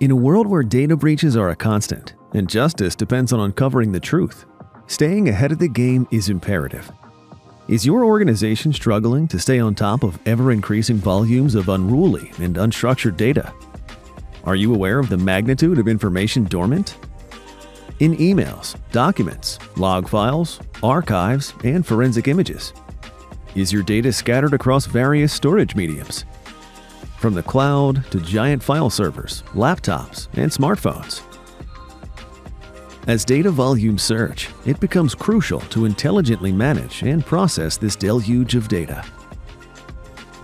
In a world where data breaches are a constant and justice depends on uncovering the truth, staying ahead of the game is imperative. Is your organization struggling to stay on top of ever increasing volumes of unruly and unstructured data? Are you aware of the magnitude of information dormant? In emails, documents, log files, archives, and forensic images. Is your data scattered across various storage mediums? From the cloud to giant file servers, laptops, and smartphones. As data volumes surge, it becomes crucial to intelligently manage and process this deluge of data.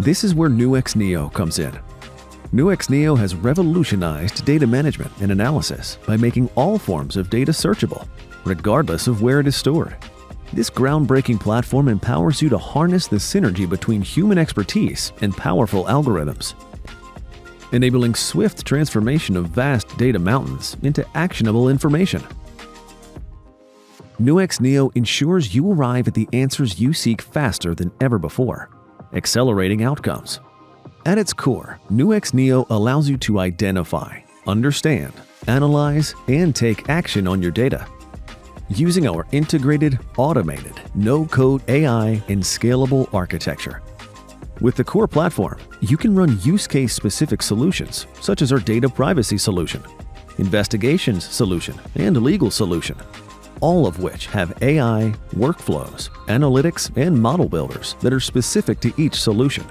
This is where Nuix Neo comes in. Nuix Neo has revolutionized data management and analysis by making all forms of data searchable, regardless of where it is stored. This groundbreaking platform empowers you to harness the synergy between human expertise and powerful algorithms, enabling swift transformation of vast data mountains into actionable information. Nuix Neo ensures you arrive at the answers you seek faster than ever before, accelerating outcomes. At its core, Nuix Neo allows you to identify, understand, analyze, and take action on your data using our integrated, automated, no-code AI and scalable architecture. With the core platform, you can run use case-specific solutions, such as our data privacy solution, investigations solution, and legal solution, all of which have AI, workflows, analytics, and model builders that are specific to each solution.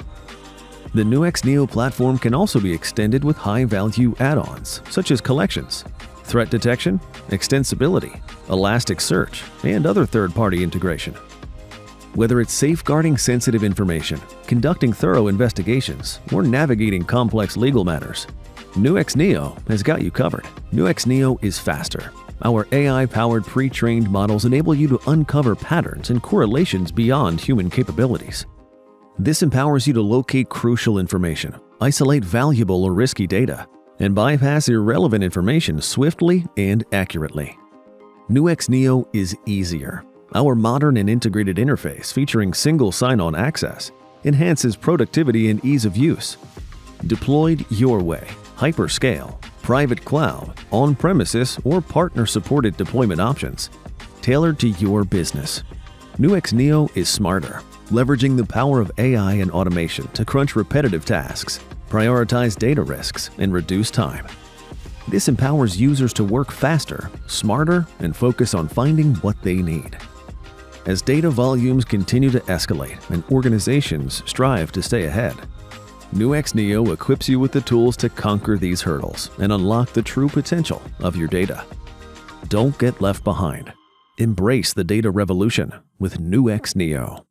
The Nuix Neo platform can also be extended with high-value add-ons, such as collections, threat detection, extensibility, Elasticsearch, and other third-party integration. Whether it's safeguarding sensitive information, conducting thorough investigations, or navigating complex legal matters, Nuix Neo has got you covered. Nuix Neo is faster. Our AI-powered pre-trained models enable you to uncover patterns and correlations beyond human capabilities. This empowers you to locate crucial information, isolate valuable or risky data, and bypass irrelevant information swiftly and accurately. Nuix Neo is easier. Our modern and integrated interface featuring single sign-on access enhances productivity and ease of use. Deployed your way, hyperscale, private cloud, on-premises, or partner-supported deployment options, tailored to your business. Nuix Neo is smarter, leveraging the power of AI and automation to crunch repetitive tasks prioritize data risks, and reduce time. This empowers users to work faster, smarter, and focus on finding what they need. As data volumes continue to escalate and organizations strive to stay ahead, Nuix Neo equips you with the tools to conquer these hurdles and unlock the true potential of your data. Don't get left behind. Embrace the data revolution with Nuix Neo.